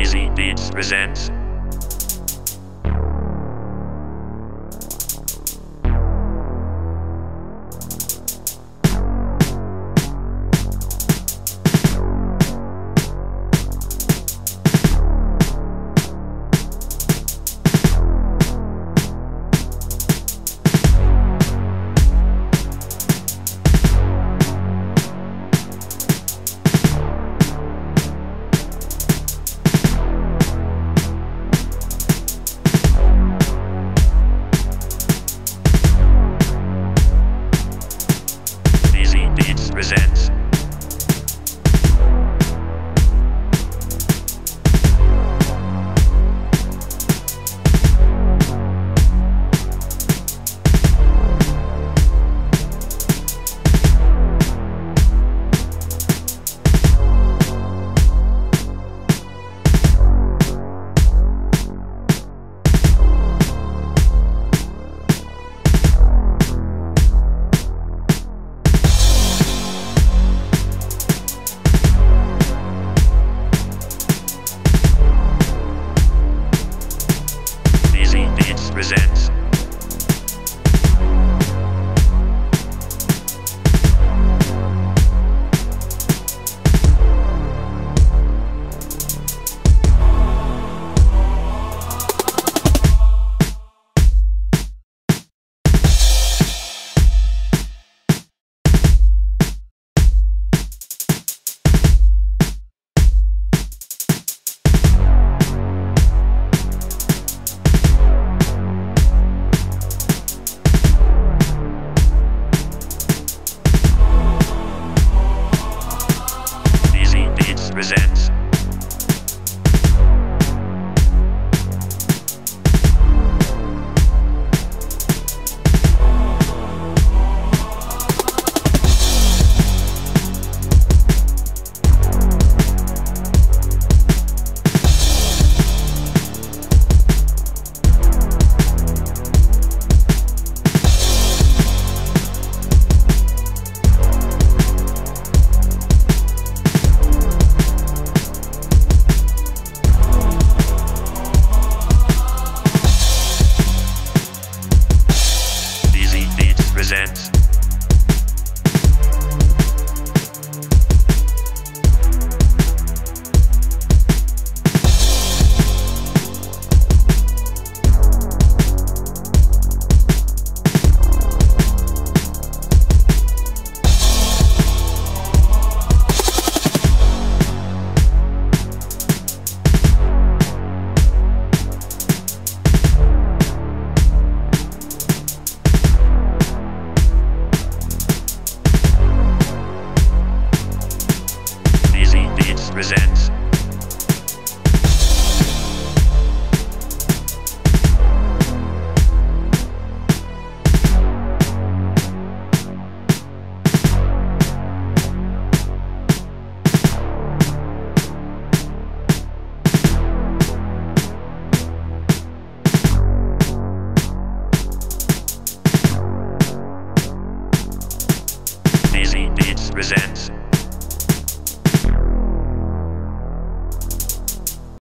Easy Beats presents. Presents. presents presents.